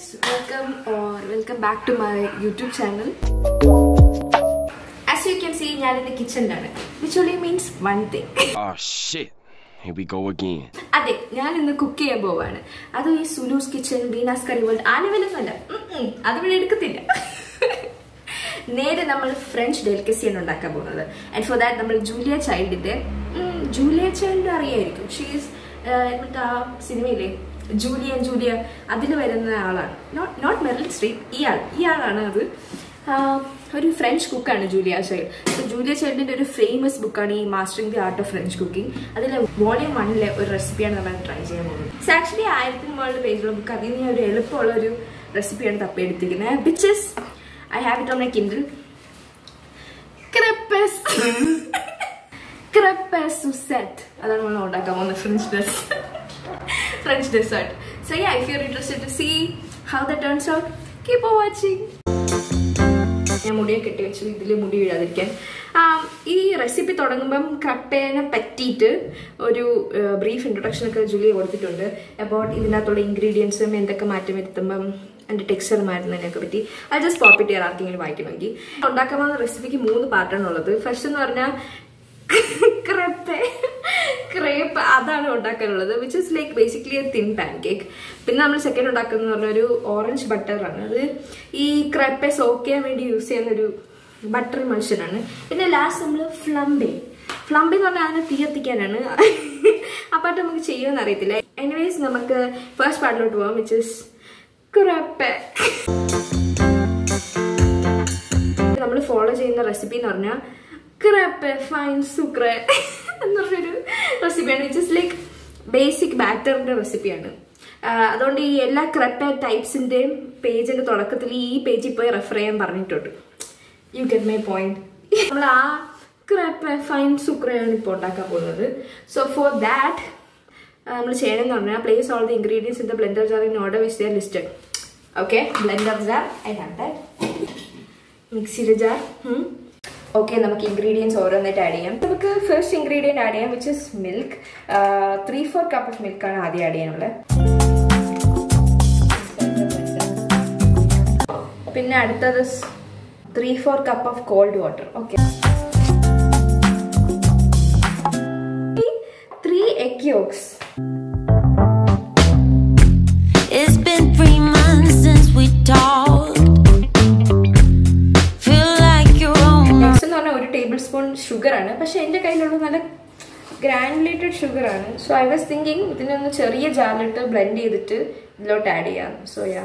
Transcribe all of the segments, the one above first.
welcome or welcome back to my YouTube channel. As you can see, ഞാൻ in the kitchen ആണ് which only means one thing. Oh shit. Here we go again. അതെ ഞാൻ ഇന്ന് cook ചെയ്യാൻ പോവാണ് അത് ഈ സുനൂസ് കിച്ചൺ ബീനാസ് കറി വേൾഡ് ആനവലൊന്നുമല്ല അത് ഇവിടെ എടുക്കത്തില്ല നേരെ നമ്മൾ ഫ്രഞ്ച് ഡെലിക്കസിയാണ് ഉണ്ടാക്കാൻ പോകുന്നത് ആൻഡ് ഫോർ ദാറ്റ് നമ്മൾ ജൂലിയ ചൈൽഡിന്റെ ജൂലിയ ചൈൽഡ് അറിയായിരിക്കും ഷീസ് എന്നിട്ട് ആ സിനിമയിലെ ജൂലിയ ജൂലിയ അതിൽ വരുന്ന ആളാണ്. നോട്ട് നോട്ട് മെറിൽ സ്ട്രീറ്റ് ഇയാൾ ഇയാളാണ് അത്. ഒരു ഫ്രഞ്ച് കുക്കാണ് ജൂലിയ ചൈൽഡ് സോ ജൂലിയ ചൈൽഡിന്റെ ഒരു ഫേമസ് ബുക്കാണ് ഈ mastering the art of French cooking അതിലെ വോളിയം വണ്ണിലെ ഒരു റെസിപ്പിയാണ് നമ്മൾ ട്രൈ ചെയ്യാൻ പോകുന്നത്. ഇറ്റ്സ് ആക്ച്വലി ആയിരത്തിന് മുകളിൽ പേജുള്ള ബുക്ക് അതിൽ നിന്ന് ഒരു എളുപ്പമുള്ള ഒരു റെസിപ്പിയാണ് തപ്പിയെടുത്തിരിക്കുന്നത്. Which is I have it on my Kindle crepes crepes Suzette അതാണ് നമ്മൾ ഉണ്ടാക്കാൻ പോകുന്നത് French des French dessert. So yeah, if you're interested to see how that turns out, keep on watching. ഞാൻ മുടിയൊക്കെ കെട്ടി വെച്ചു. ഇതിൽ മുടി വീഴാതിരിക്കാൻ ഈ റെസിപ്പി തുടങ്ങുമ്പം കപ്പേനെ പറ്റിയിട്ട് ഒരു ബ്രീഫ് ഇൻട്രൊഡക്ഷൻ ഒക്കെ ജൂലിയ കൊടുത്തിട്ടുണ്ട്. അബൌട്ട് ഇതിനകത്തുള്ള ഇൻഗ്രീഡിയൻസും എന്തൊക്കെ മാറ്റം വരുത്തുമ്പം അതിന്റെ ടെക്സ്ചർ മാറ്റുന്നതിനൊക്കെ പറ്റി. അത് ജസ്റ്റ് പോപ്പിറ്റ് ചെയ്യാൻ ആർക്കെങ്കിലും വായിക്കണമെങ്കിൽ ഉണ്ടാക്കാൻ പോകുന്ന റെസിപ്പിക്ക് മൂന്ന് പാർട്ടാണുള്ളത് ഫസ്റ്റ് എന്ന് പറഞ്ഞാൽ ക്രെപ്പ് ക്രേപ്പ് അതാണ് ഉണ്ടാക്കാനുള്ളത് which is like basically a thin pancake പിന്നെ നമ്മൾ സെക്കൻഡ് ഉണ്ടാക്കുന്നത് പറഞ്ഞൊരു ഓറഞ്ച് ബട്ടറാണ് അത് ഈ ക്രേപ്പെ സോക്ക് ചെയ്യാൻ വേണ്ടി യൂസ് ചെയ്യുന്ന ഒരു ബട്ടർ മനുഷ്യനാണ്. പിന്നെ ലാസ്റ്റ് നമ്മൾ ഫ്ലംബെ ഫ്ലംബി എന്ന് പറഞ്ഞാൽ അതിനെ തീ അപ്പാട്ട് നമുക്ക് ചെയ്യുമെന്ന് അറിയത്തില്ല. എനിവേസ് നമുക്ക് ഫസ്റ്റ് പാർട്ടിലോട്ട് പോകാം വിച്ച് ഇസ് ക്രേപ്പെ നമ്മൾ ഫോളോ ചെയ്യുന്ന റെസിപ്പി എന്ന് പറഞ്ഞാൽ ക്രേപ്പെ ഫൈൻ സുക്ര എന്ന് പറഞ്ഞൊരു റെസിപ്പിയാണ് വിച്ച് ഇസ് ലൈക്ക് ബേസിക് ബാറ്ററിന്റെ റെസിപ്പിയാണ് അതുകൊണ്ട് ഈ എല്ലാ ക്രപ്പ് ടൈപ്സിന്റെയും പേജിന്റെ തുടക്കത്തിൽ ഈ പേജിൽ പോയി റെഫർ ചെയ്യാൻ പറഞ്ഞിട്ടുണ്ട്. യു ഗെറ്റ് മൈ പോയിന്റ് നമ്മൾ ആ ക്രപ്പ് ഫൈൻ സുക്രയാണ് ഇപ്പോൾ ഉണ്ടാക്കാൻ പോകുന്നത്. സോ ഫോർ ദാറ്റ് നമ്മൾ ചെയ്യണമെന്ന് പറഞ്ഞാൽ place all the ingredients in the blender jar in order which they're listed okay blender jar I have that മിക്സിയുടെ ജാർ ഓക്കെ നമുക്ക് ഇൻഗ്രീഡിയൻസ് ഓരോന്നായിട്ട് ആഡ് ചെയ്യാം. നമുക്ക് ഫസ്റ്റ് ഇൻഗ്രീഡിയന്റ് ആഡ് ചെയ്യാം which is milk three four cup of മിൽക്കാണ് ആദ്യം add ചെയ്യാനുള്ളത്. പിന്നെ അടുത്തത് three four cup of cold water okay three egg yolks നല്ല ഗ്രാനുലേറ്റഡ് ഷുഗർ ആണ് സോ ഐ വാസ് തിങ്കിങ് ഇതിനൊന്ന് ചെറിയ ജാറിലിട്ട് ബ്ലെൻഡ് ചെയ്തിട്ട് ഇതിലോട്ട് ആഡ് ചെയ്യാം. സോ യാ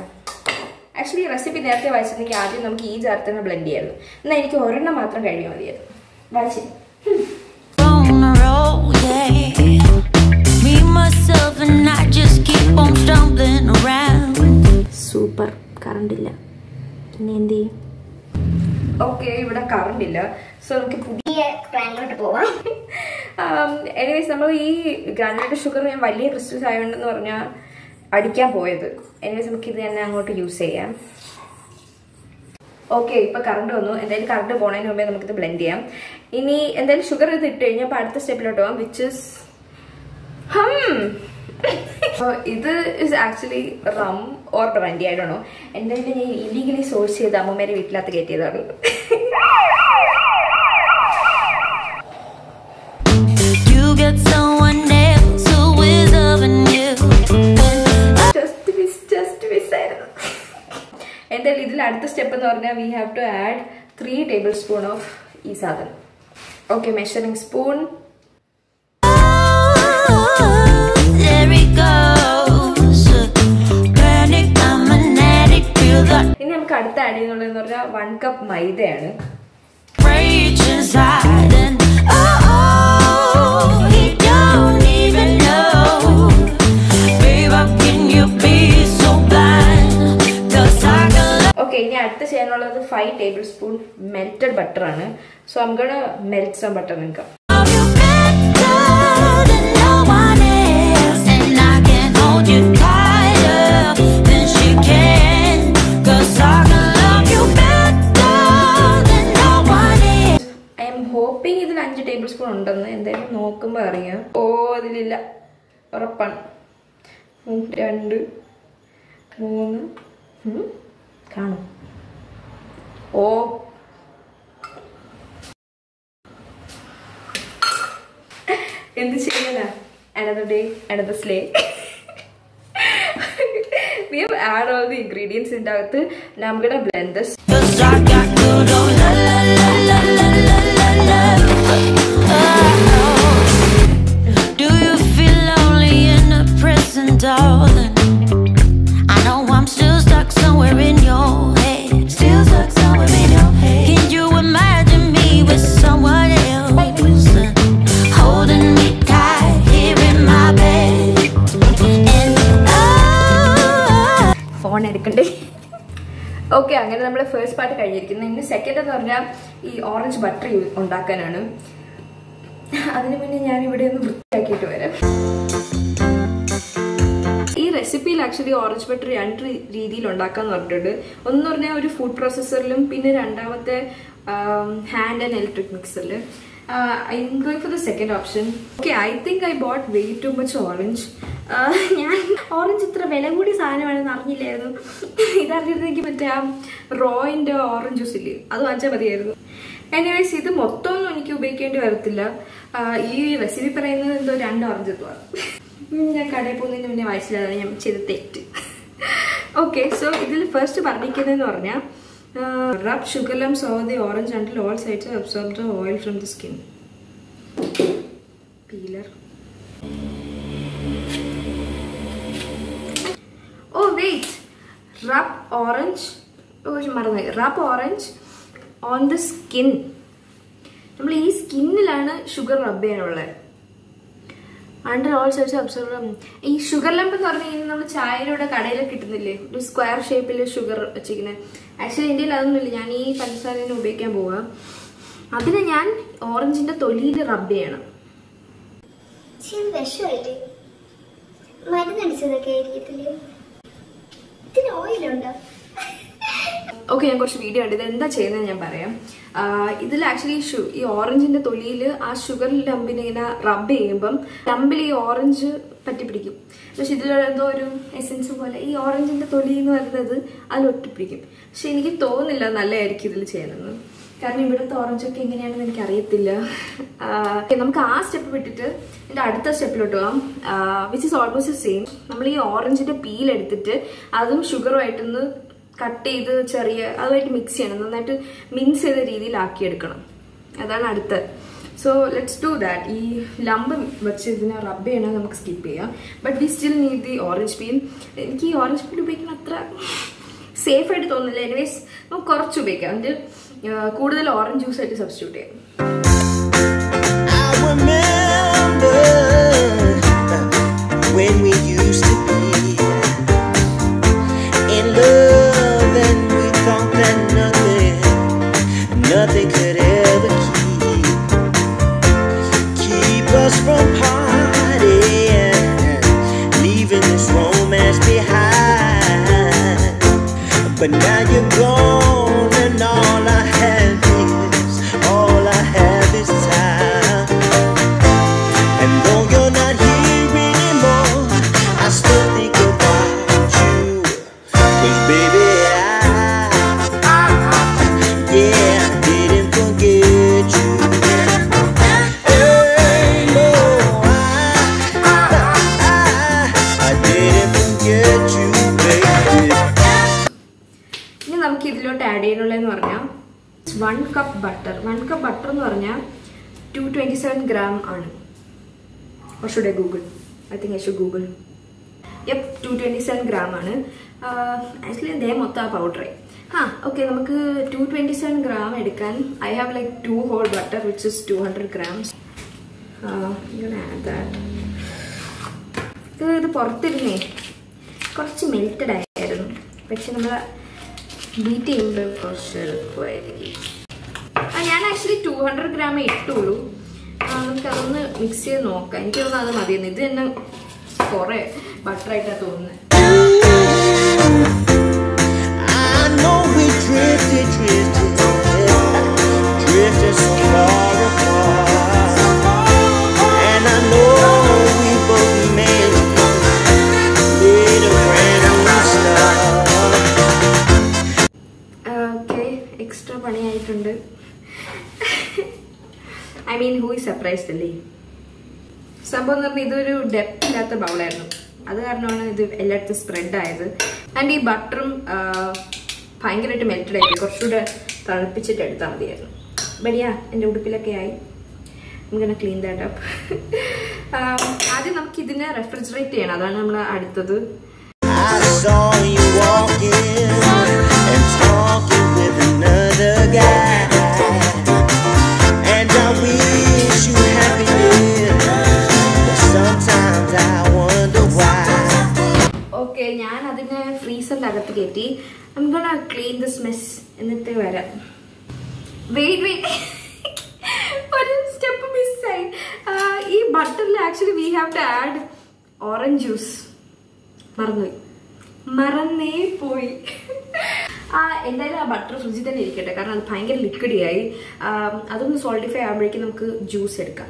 ആക്ച്വലി റെസിപ്പി നേരത്തെ വായിച്ചിരുന്നെങ്കിൽ ആദ്യം നമുക്ക് ഈ ജാറിൽ തന്നെ ബ്ലെൻഡ് ചെയ്യായിരുന്നു. എന്നാൽ എനിക്ക് ഒരെണ്ണം മാത്രം കഴിയാൻ മതിയായിരുന്നു. വായിച്ചു. സൂപ്പർ കറണ്ടില്ല ഇനി എന്ത് ചെയ്യും? ഓക്കെ ഇവിടെ കറണ്ട് ഇല്ല. സോ നമുക്ക് പുതിയ ഗ്രാനിലോട്ട് പോവാം. എനിവേസ് നമ്മൾ ഈ ഗ്രാനുലേറ്റഡ് ഷുഗർ ഞാൻ വലിയ ക്രിസ്റ്റൽസ് ആയതുകൊണ്ടെന്ന് പറഞ്ഞാൽ അടിക്കാൻ പോയത്. എനിവേസ് നമുക്ക് ഇത് തന്നെ അങ്ങോട്ട് യൂസ് ചെയ്യാം. ഓക്കെ ഇപ്പൊ കറണ്ട് വന്നു. എന്തായാലും കറണ്ട് പോണതിന് മുമ്പേ നമുക്കിത് ബ്ലെൻഡ് ചെയ്യാം. ഇനി എന്തായാലും ഷുഗർ ഇത് ഇട്ട് കഴിഞ്ഞാൽ അപ്പൊ അടുത്ത സ്റ്റെപ്പിലോട്ട് പോകാം വിച്ച് ഇസ് ഹം ഇത് is actually rum or brandy ആയിട്ടാണോ എന്തായാലും ഞാൻ ഇല്ലീഗലി സോഴ്സ് ചെയ്ത് അമ്മമ്മേരെ വീട്ടിലകത്ത് കയറ്റിയതാണ് എന്തായാലും ഇതിൽ അടുത്ത സ്റ്റെപ്പ് എന്ന് പറഞ്ഞാൽ we have to add three tablespoon of ഈ സാധനം. ഓക്കെ മെഷറിംഗ് സ്പൂൺ ഇനി നമുക്ക് അടുത്ത ആഡ് ചെയ്യുന്നുള്ളതെന്ന് പറഞ്ഞാൽ വൺ കപ്പ് മൈദയാണ്. ഓക്കെ ഇനി അടുത്ത് ചെയ്യാനുള്ളത് five table spoon melted butter ആണ് സോ നമുക്ക് മെൽറ്റ് സം ബട്ടർ നിങ്ങൾക്ക് ടേബിൾ സ്പൂൺ ഉണ്ടെന്ന് നോക്കുമ്പോൾ ഓ ഉറപ്പാണ്. രണ്ട് മൂന്ന് കാണും. ഓ. എന്ത് ചെയ്യല? എടതുടെ എടത് സ്ലേ ആഡ് ഓൾ ദി ഇൻഗ്രീഡിയൻസ് ഇന്റെ അകത്ത് നമുക്ക് ബ്ലെൻഡസ് ഓക്കെ അങ്ങനെ നമ്മൾ ഫേസ്റ്റ് പാർട്ട് കഴിഞ്ഞിരിക്കുന്നു. ഇനി സെക്കൻഡ് എന്ന് പറഞ്ഞാൽ ഈ ഓറഞ്ച് ബട്ടർ ഉണ്ടാക്കാനാണ്. അതിനു മുന്നേ ഞാൻ ഇവിടെ ഒന്ന് വൃത്തിയാക്കിയിട്ട് വരാം. ഈ റെസിപ്പിയിൽ ആക്ച്വലി ഓറഞ്ച് ബട്ടർ രണ്ട് രീതിയിൽ ഉണ്ടാക്കാന്ന് പറഞ്ഞിട്ടുണ്ട്. ഒന്ന് പറഞ്ഞാൽ ഒരു ഫുഡ് പ്രോസസ്സറിലും പിന്നെ രണ്ടാമത്തെ hand and electric മിക്സറിൽ I'm going for the second option okay I think I bought way too much orange ഞാൻ ഓറഞ്ച് ഇത്ര വില കൂടിയ സാധനമാണെന്ന് അറിഞ്ഞില്ലായിരുന്നു. ഇതറിഞ്ഞിരുന്നെങ്കിൽ മറ്റേ ആ റോയിന്റെ ഓറഞ്ച് ജ്യൂസ് ഇല്ലേ? അത് വാങ്ങിച്ചാൽ മതിയായിരുന്നു. എനിവേസ് ഇത് മൊത്തമൊന്നും എനിക്ക് ഉപയോഗിക്കേണ്ടി വരത്തില്ല. ഈ റെസിപ്പി പറയുന്നത് എന്തോ രണ്ട് ഓറഞ്ച് എത്തുവാണ് ഞാൻ കടയിൽ പോകുന്നതിന് മുന്നേ വായിച്ചില്ല ഞാൻ ചെയ്ത തെറ്റ്. ഓക്കെ സോ ഇതിൽ ഫസ്റ്റ് പറഞ്ഞിരിക്കുന്നതെന്ന് പറഞ്ഞാൽ Uh, rub sugar lumps over the orange until all sides absorb the oil from the skin. Peeler. Oh wait! Rub orange. Oh, rub orange on the skin. നമ്മൾ ഈ സ്കിന്നിലാണ് ഷുഗർ റബ്ബ് ചെയ്യാനുള്ളത് under all sides absorb ഈ sugar lump എന്ന് പറഞ്ഞു കഴിഞ്ഞാൽ നമ്മൾ ചായയിലൂടെ കടയിൽ കിട്ടുന്നില്ലേ? ഒരു സ്ക്വയർ ഷേപ്പിൽ ഷുഗർ വെച്ചിരിക്കുന്നത് ആക്ച്വലി ഇന്ത്യയിൽ അതൊന്നുമില്ല. ഞാൻ ഈ പഞ്ചസാരനെ ഉപയോഗിക്കാൻ പോവാ. അതിന് ഞാൻ ഓറഞ്ചിന്റെ തൊലിയിൽ റബ്ബ് ചെയ്യണം. ശരി വിഷമല്ലേ മരുന്നടിച്ചതൊക്കെ ആയിരിക്കത്തില്ലേ ഇതിന് ഓയിലുണ്ടോ ഓക്കെ ഞാൻ കുറച്ച് വീഡിയോ ഉണ്ട് ഇത് എന്താ ചെയ്യുന്നത് ഞാൻ പറയാം. ഇതിൽ ആക്ച്വലി ഈ ഓറഞ്ചിന്റെ തൊലിയിൽ ആ ഷുഗർ ലംബിനെ ഇങ്ങനെ റബ്ബ് ചെയ്യുമ്പം ലംബിൽ ഈ ഓറഞ്ച് പറ്റി പിടിക്കും പക്ഷെ ഇതിൽ എന്തോ ഒരു എസെൻസ് പോലെ ഈ ഓറഞ്ചിന്റെ തൊലി എന്ന് പറയുന്നത് അതിൽ ഒട്ടിപ്പിടിക്കും. പക്ഷെ എനിക്ക് തോന്നുന്നില്ല നല്ലതായിരിക്കും ഇതിൽ ചെയ്യുന്നത്. കാരണം ഇവിടുത്തെ ഓറഞ്ചൊക്കെ എങ്ങനെയാണെന്ന് എനിക്ക് അറിയത്തില്ല നമുക്ക് ആ സ്റ്റെപ്പ് വിട്ടിട്ട് എന്റെ അടുത്ത സ്റ്റെപ്പിലോട്ട് പോകാം. വിച്ച് ഇസ് ഓൾമോസ്റ്റ് സെയിം നമ്മൾ ഈ ഓറഞ്ചിന്റെ പീൽ എടുത്തിട്ട് അതും ഷുഗറുമായിട്ടൊന്ന് കട്ട് ചെയ്ത് ചെറിയ അതുമായിട്ട് മിക്സ് ചെയ്യണം. നന്നായിട്ട് മിൻസ് ചെയ്ത രീതിയിൽ ആക്കിയെടുക്കണം അതാണ് അടുത്ത. സോ ലെറ്റ്സ് ഡു ദാറ്റ് ഈ ലംബ് വെച്ച് ഇതിനെ റബ്ബ് ചെയ്യണത് നമുക്ക് സ്കിപ്പ് ചെയ്യാം. But we still need the orange peel എനിക്ക് ഈ ഓറഞ്ച് പീൽ ഉപയോഗിക്കുന്ന അത്ര സേഫ് ആയിട്ട് തോന്നുന്നില്ല. എനിവേസ് നമുക്ക് കുറച്ച് ഉപയോഗിക്കാം. എന്നിട്ട് കൂടുതൽ ഓറഞ്ച് ജ്യൂസ് ആയിട്ട് സബ്സ്റ്റിറ്റ്യൂട്ട് ചെയ്യാം. Should I Google? I think I should Google. Yup two twenty seven gram ആണ് ആക്ച്വലി ദേ മൊത്തം ആ പൗഡറേ ആ ഓക്കെ നമുക്ക് ടു ട്വന്റി സെവൻ ഗ്രാം എടുക്കാൻ I have like two whole butter which is two hundred grams ഇത് ഇത് പുറത്തിരുന്നേ കുറച്ച് മെൽറ്റഡ് ആയിരുന്നു. പക്ഷെ നമ്മൾ ബീറ്റ് ചെയ്യുമ്പോൾ കുറച്ച് എളുപ്പമായിരിക്കും. ഞാൻ ആക്ച്വലി ടു ഹൺഡ്രഡ് ഗ്രാമേ ഇട്ടുള്ളൂ നമുക്ക് അതൊന്ന് മിക്സ് ചെയ്ത് നോക്കാം. എനിക്ക് തോന്നുന്നു അത് മതിയെന്ന്. ഇത് തന്നെ കുറേ ബട്ടറായിട്ടാണ് തോന്നുന്നത് ഇസ് അല്ലേ സംഭവം എന്ന് പറഞ്ഞാൽ ഇതൊരു ഡെപ്ത് ഇല്ലാത്ത ബൗളായിരുന്നു അത് കാരണമാണ് ഇത് എല്ലായിടത്തും സ്പ്രെഡ് ആയത്. ആൻഡ് ഈ ബട്ടറും ഭയങ്കരമായിട്ട് മെൽറ്റഡ് ആയിട്ട് കുറച്ചുകൂടെ തണുപ്പിച്ചിട്ട് എടുത്താൽ മതിയായിരുന്നു. ബടിയാ എന്റെ ഉടുപ്പിലൊക്കെ ആയി. നമുക്ക് ക്ലീൻ ദാറ്റ് അപ്പ് ആദ്യം നമുക്ക് ഇതിനെ റെഫ്രിജറേറ്റ് ചെയ്യണം. അതാണ് നമ്മൾ അടുത്തത്. I saw you walking and talking. അകത്ത് കയറ്റി ക്ലീൻ ദിസ് മെസ് എന്നിട്ട് വരാം. വെയിറ്റ് വെയിറ്റ് ഒരു സ്റ്റെപ്പ് മിസ്സായി ഈ ബട്ടറിൽ actually we have to add orange juice മറന്നുപോയി. മറന്നേ പോയി. ആ എന്തായാലും ആ ബട്ടർ ഫ്രിഡ്ജിൽ തന്നെ ഇരിക്കട്ടെ. കാരണം അത് ഭയങ്കര ലിക്വിഡി ആയി. അതൊന്ന് സോൾട്ടിഫൈ ആകുമ്പോഴേക്കും നമുക്ക് ജ്യൂസ് എടുക്കാം.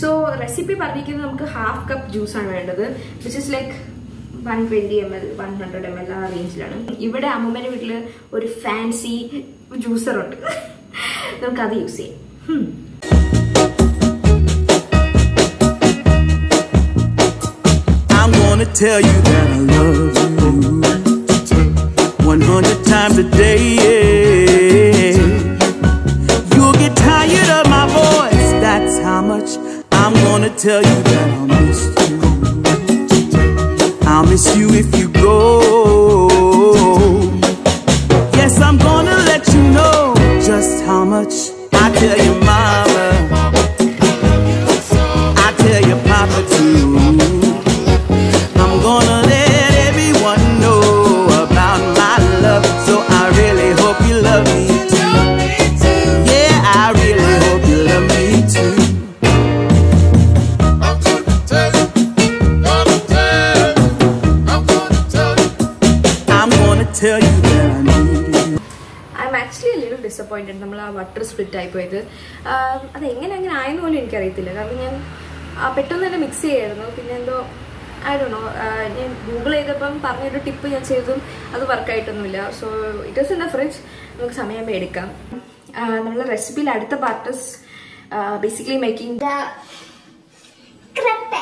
സോ റെസിപ്പി പറഞ്ഞിരിക്കുന്നത് നമുക്ക് ഹാഫ് കപ്പ് ജ്യൂസാണ് വേണ്ടത്. Which is like One twenty M L one hundred M L ആ റേഞ്ചിലാണ് ഇവിടെ അമ്മമ്മേൻ്റെ വീട്ടിൽ ഒരു ഫാൻസി ജ്യൂസർ ഉണ്ട് നമുക്കത് യൂസ് ചെയ്യാം Hmm. I'm gonna tell you that I love you 100 times a day. yeah. You'll get tired of my voice, that's how much I'm gonna tell you that Tell you that I need. I'm actually little disappointed നമ്മൾ ആ വട്ടർ split ആയി പോയത്. അത് എങ്ങനെ അങ്ങനെ ആയെന്ന് പോലും എനിക്കറിയത്തില്ല. കാരണം ഞാൻ ആ പെട്ടെന്ന് തന്നെ മിക്സ് ചെയ്യായിരുന്നു. പിന്നെ എന്തോ ഐ ഡോ നോ ഞാൻ ഗൂഗിൾ ചെയ്തപ്പം പറഞ്ഞൊരു ടിപ്പ് ഞാൻ ചെയ്തതും അത് വർക്കായിട്ടൊന്നുമില്ല so it is in the fridge നമുക്ക് സമയം എടുക്കാം നമ്മളെ റെസിപ്പിയിൽ അടുത്ത parts basically making the crepe.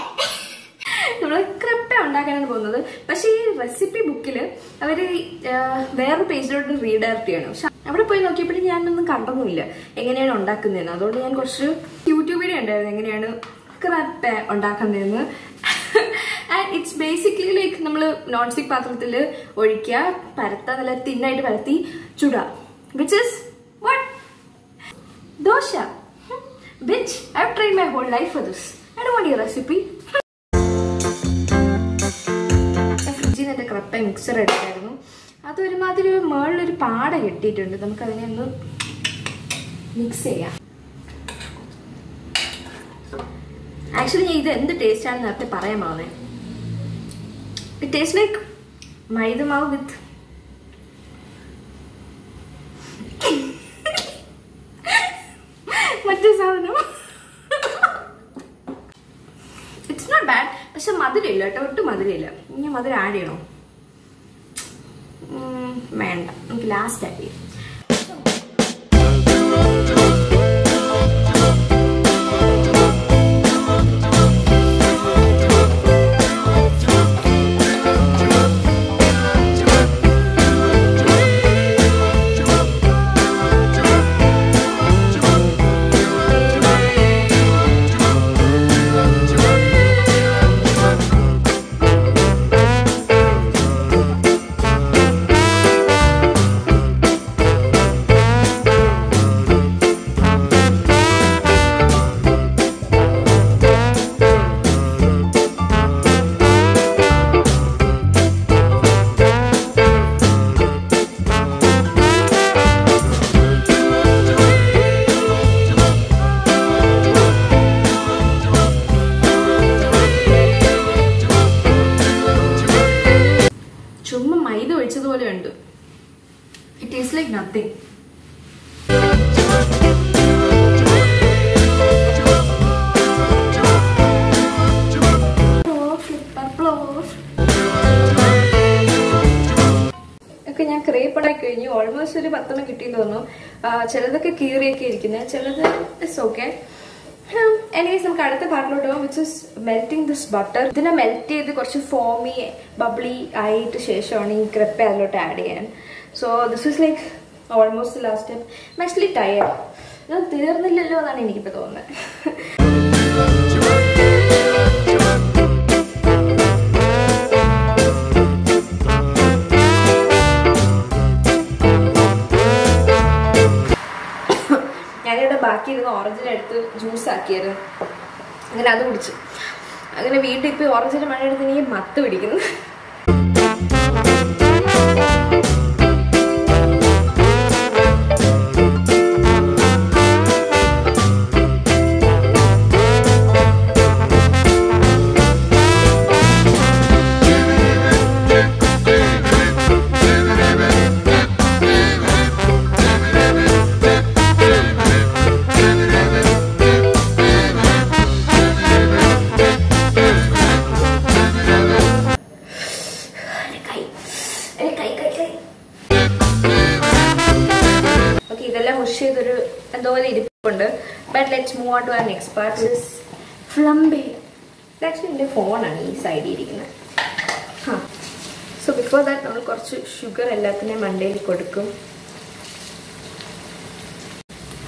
നമ്മൾ ക്രിപ്പ ഉണ്ടാക്കാനാണ് പോകുന്നത്. പക്ഷേ ഈ റെസിപ്പി ബുക്കിൽ അവർ വേറൊരു പേജിലോട്ട് റീഡയറക്ട് ചെയ്യണം. പക്ഷെ അവിടെ പോയി നോക്കിയപ്പോഴും ഞാനൊന്നും കണ്ടൊന്നുമില്ല എങ്ങനെയാണ് ഉണ്ടാക്കുന്നതെന്ന്. അതുകൊണ്ട് ഞാൻ കുറച്ച് യൂട്യൂബ് വീഡിയോ ഉണ്ടായിരുന്നു എങ്ങനെയാണ് ക്രപ്പ ഉണ്ടാക്കുന്നതെന്ന്. ആൻഡ് ഇറ്റ്സ് ബേസിക്കലി ലൈക്ക് നമ്മൾ നോൺ സ്റ്റിക് പാത്രത്തിൽ ഒഴിക്കുക പരത്താൻ നല്ല തിന്നായിട്ട് പരത്തി ചുടുക. Which is what dosa. Which I have tried my whole life for this I Dr want you recipe crepe mixer എടുത്തായിരുന്നു. അതൊരുമാതിരി ഒരുമാതിരി മുകളിലൊരു പാട കെട്ടിയിട്ടുണ്ട്. നമുക്ക് അതിനെ ഒന്ന് മിക്സ് ചെയ്യാം. ആക്ച്വലി ഞാൻ ഇത് എന്ത് ടേസ്റ്റ് ആണെന്ന് നേരത്തെ പറയാൻ പോകുന്നത് ഇറ്റ് ടേസ്റ്റ് ലൈക്ക് മൈദമാവ് വിത്ത് മറ്റേ സാധനം. ഇറ്റ്സ് നോട്ട് ബാഡ് പക്ഷെ മധുരമില്ല കേട്ടോ. ഒട്ടും മധുരമില്ല ഇനി മധുരം ആഡ് ചെയ്യണോ? വേണ്ട. നമുക്ക് ലാസ്റ്റ് ആഡ് ചെയ്യാം. ചിലതൊക്കെ കീറിയൊക്കെ ഇരിക്കുന്നത് ചിലത് ഇറ്റ്സ് ഓക്കെ എനിവേസ് നമുക്ക് അടുത്ത പാർട്ടിലോട്ട് പോകാം which is melting this butter ഇതിനെ മെൽറ്റ് ചെയ്ത് കുറച്ച് ഫോമി ബബ്ലി ആയിട്ട് ശേഷമാണ് ഈ ക്രെപ്പ അതിലോട്ട് ആഡ് ചെയ്യാൻ. So this is like almost last time actually tyre ഇത് തീർന്നില്ലല്ലോ എന്നാണ് എനിക്കിപ്പോൾ തോന്നുന്നത്. ഞാനിവിടെ ബാക്കി ഇരുന്ന് ഓറഞ്ചിനെടുത്ത് ജ്യൂസ് ആക്കിയത്. അങ്ങനെ അത് കുടിച്ചു. അങ്ങനെ വീണ്ടും ഇപ്പൊ ഓറഞ്ചിന്റെ മഴ എടുത്ത് എനിക്ക് മത്ത് പിടിക്കുന്നു. എന്തോ പോലെ ഇരിപ്പുണ്ട് but let's move out to our next part is flambe actually എന്റെ ഫോണാണ് ഈ സൈഡിൽ ഇരിക്കുന്നത് സോ ബിഫോർ ദാറ്റ് നമ്മൾ കുറച്ച് ഷുഗർ എല്ലാത്തിനെയും മണ്ടയിൽ കൊടുക്കും.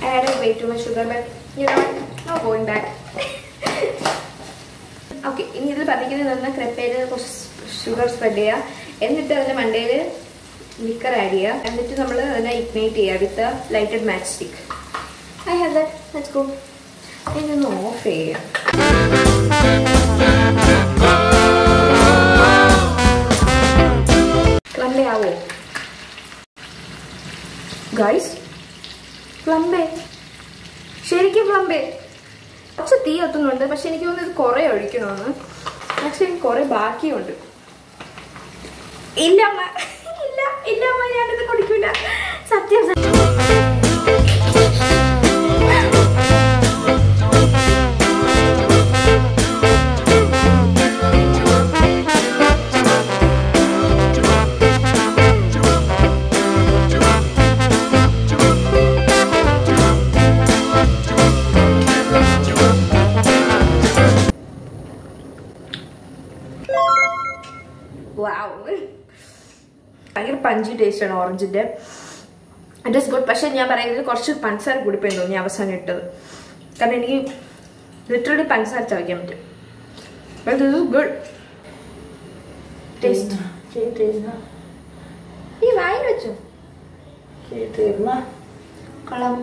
I a way too much sugar. Okay ഇനി ഇതിൽ പറഞ്ഞിരിക്കുന്നത് പറഞ്ഞാൽ ക്രെപ്പയിൽ കുറച്ച് ഷുഗർ സ്പ്രെഡ് ചെയ്യുക എന്നിട്ട് അതിന്റെ മണ്ടയിൽ ലിക്കർ ആഡ് ചെയ്യുക എന്നിട്ട് നമ്മൾ അതിനെ ഇഗ്നൈറ്റ് ചെയ്യുക with lighted matchstick I have that. Let's go ഇതൊന്ന് ഓഫ് ചെയ്യാം പ്ലംബേ ആവോ? ഗൈസ് പ്ലംബേ ശരിക്കും പ്ലംബേ കുറച്ച് തീ എത്തുന്നുണ്ട് പക്ഷെ എനിക്ക് തോന്നുന്നു ഇത് കുറെ ഒഴിക്കണമെന്ന് പക്ഷെ എനിക്ക് കുറെ ബാക്കിയുണ്ട്. ഇല്ല അമ്മ. ഇല്ല ഇല്ല അമ്മ ഞാനിത് കുടിക്കൂല. സത്യം സത്യം. ടേസ്റ്റ് ആണ് ഓറഞ്ചിന്റെ ഇറ്റ് ഇസ് ഗുഡ് പക്ഷെ ഞാൻ പറയുന്നത് കുറച്ച് പഞ്ചസാര കൂടിപ്പോയി തോന്നി അവസാനം ഇട്ടത്. കാരണം എനിക്ക് ലിറ്ററലി പഞ്ചസാര ചവയ്ക്കാൻ പറ്റും. But this is good taste ഈ വായിൽ വെച്ചു. കൊള്ളാം.